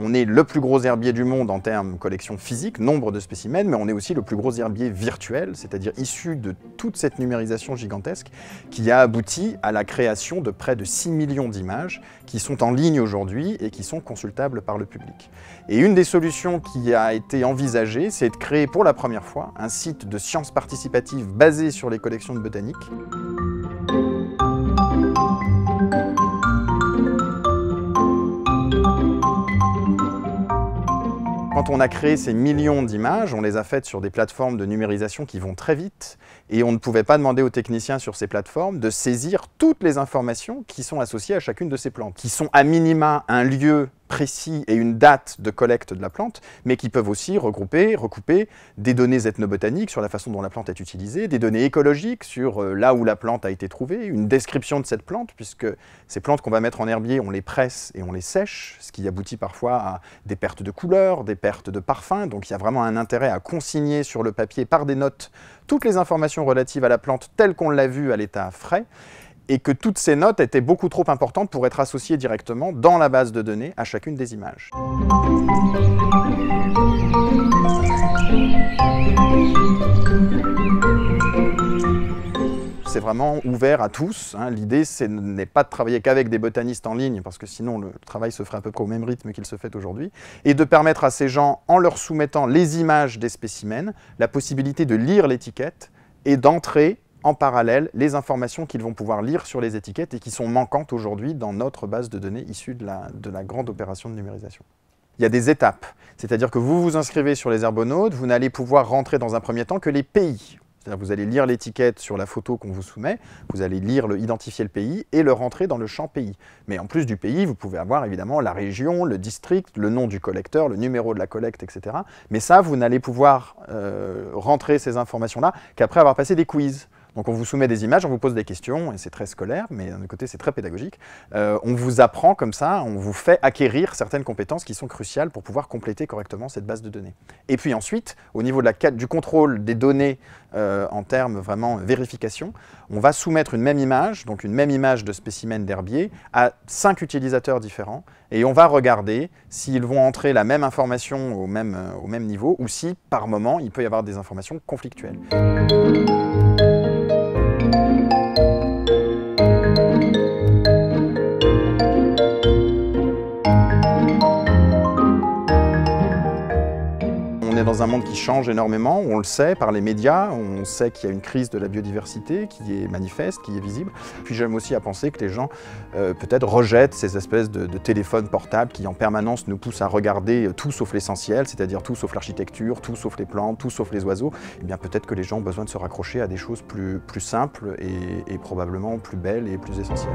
On est le plus gros herbier du monde en termes collection physique, nombre de spécimens, mais on est aussi le plus gros herbier virtuel, c'est-à-dire issu de toute cette numérisation gigantesque qui a abouti à la création de près de 6 millions d'images qui sont en ligne aujourd'hui et qui sont consultables par le public. Et une des solutions qui a été envisagée, c'est de créer pour la première fois un site de sciences participatives basé sur les collections de botanique. Quand on a créé ces millions d'images, on les a faites sur des plateformes de numérisation qui vont très vite et on ne pouvait pas demander aux techniciens sur ces plateformes de saisir toutes les informations qui sont associées à chacune de ces plantes, qui sont à minima un lieu précis et une date de collecte de la plante, mais qui peuvent aussi regrouper, recouper des données ethnobotaniques sur la façon dont la plante est utilisée, des données écologiques sur euh, là où la plante a été trouvée, une description de cette plante, puisque ces plantes qu'on va mettre en herbier, on les presse et on les sèche, ce qui aboutit parfois à des pertes de couleur, des pertes de parfum, donc il y a vraiment un intérêt à consigner sur le papier par des notes toutes les informations relatives à la plante telle qu'on l'a vue à l'état frais, et que toutes ces notes étaient beaucoup trop importantes pour être associées directement dans la base de données à chacune des images. C'est vraiment ouvert à tous. Hein. L'idée, ce n'est pas de travailler qu'avec des botanistes en ligne, parce que sinon le travail se ferait à peu près au même rythme qu'il se fait aujourd'hui, et de permettre à ces gens, en leur soumettant les images des spécimens, la possibilité de lire l'étiquette et d'entrer en parallèle les informations qu'ils vont pouvoir lire sur les étiquettes et qui sont manquantes aujourd'hui dans notre base de données issue de la, de la grande opération de numérisation. Il y a des étapes, c'est-à-dire que vous vous inscrivez sur les herbonautes, vous n'allez pouvoir rentrer dans un premier temps que les pays. C'est-à-dire vous allez lire l'étiquette sur la photo qu'on vous soumet, vous allez lire, le, identifier le pays et le rentrer dans le champ pays. Mais en plus du pays, vous pouvez avoir évidemment la région, le district, le nom du collecteur, le numéro de la collecte, etc. Mais ça, vous n'allez pouvoir euh, rentrer ces informations-là qu'après avoir passé des quiz. Donc on vous soumet des images, on vous pose des questions, et c'est très scolaire, mais d'un côté c'est très pédagogique. Euh, on vous apprend comme ça, on vous fait acquérir certaines compétences qui sont cruciales pour pouvoir compléter correctement cette base de données. Et puis ensuite, au niveau du contrôle des données euh, en termes vraiment vérification, on va soumettre une même image, donc une même image de spécimen d'herbier, à cinq utilisateurs différents, et on va regarder s'ils vont entrer la même information au même, euh, au même niveau, ou si par moment il peut y avoir des informations conflictuelles. Dans un monde qui change énormément, on le sait par les médias, on sait qu'il y a une crise de la biodiversité qui est manifeste, qui est visible. Puis j'aime aussi à penser que les gens euh, peut-être rejettent ces espèces de, téléphones portables qui en permanence nous poussent à regarder tout sauf l'essentiel, c'est-à-dire tout sauf l'architecture, tout sauf les plantes, tout sauf les oiseaux. Eh bien peut-être que les gens ont besoin de se raccrocher à des choses plus, simples et probablement plus belles et plus essentielles.